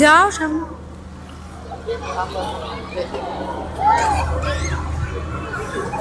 যাও সামনে Thank you.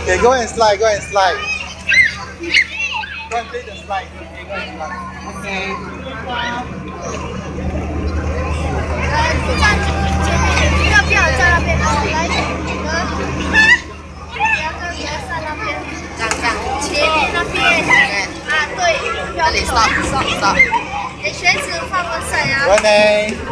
Okay, go and slide, go and slide. Go and play the slide. Okay, go and slide. Okay. 要不要在那边？哦，来，不要跟别人在那边。这样这样，前面那边啊，对，不要这里 stop stop stop。给鞋子放个伞呀。 Renee, don't